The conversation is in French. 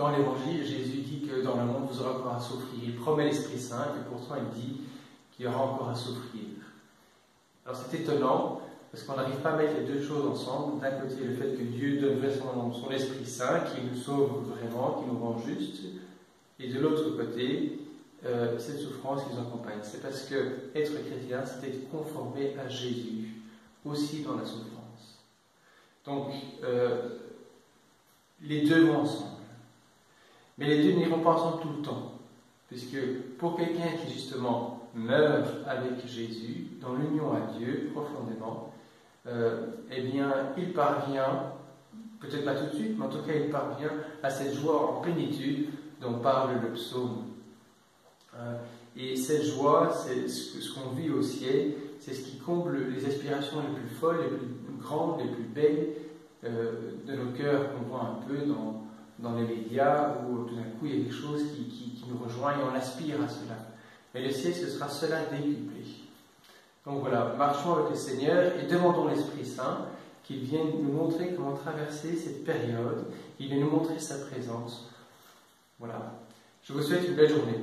dans l'évangile, Jésus dit que dans le monde vous aurez encore à souffrir. Il promet l'Esprit Saint, et pourtant il dit qu'il y aura encore à souffrir. Alors c'est étonnant, parce qu'on n'arrive pas à mettre les deux choses ensemble. D'un côté, le fait que Dieu donne son, son Esprit Saint, qui nous sauve vraiment, qui nous rend justes, et de l'autre côté, euh, cette souffrance qui nous accompagne. C'est parce que être chrétien, c'est être conformé à Jésus, aussi dans la souffrance. Donc, euh, les deux vont ensemble. Mais les deux pas ensemble tout le temps. Puisque pour quelqu'un qui justement meurt avec Jésus, dans l'union à Dieu profondément, euh, eh bien, il parvient, peut-être pas tout de suite, mais en tout cas, il parvient à cette joie en plénitude dont parle le psaume. Euh, et cette joie, c'est ce qu'on vit au ciel, c'est ce qui comble les aspirations les plus folles, les plus grandes, les plus belles euh, de nos cœurs qu'on voit un peu dans, dans les médias, où tout d'un coup il y a quelque chose qui, nous rejoint et on aspire à cela. Mais le ciel, ce sera cela décuplé. Donc voilà, marchons avec le Seigneur et demandons l'Esprit Saint qu'il vienne nous montrer comment traverser cette période, qu'il vienne nous montrer sa présence. Voilà. Je vous souhaite une belle journée.